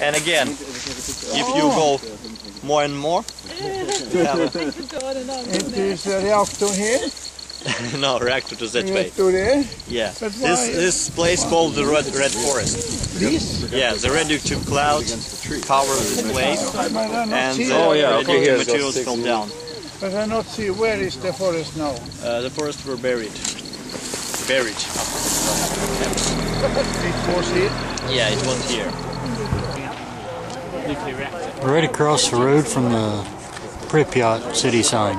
And again, if you go more and more, you have a, It is a reactor here, no reactor to that way. there. Yeah. But This this place called the red red forest. This, Yeah, the radioactive clouds cover this place, but I not and the Oh, yeah, okay, radioactive here it goes, materials six fall meters. down. But I not see where is the forest now. Uh, the forest were buried. Buried. It was here. Yeah, it was here. Right across the road from the Pripyat city sign.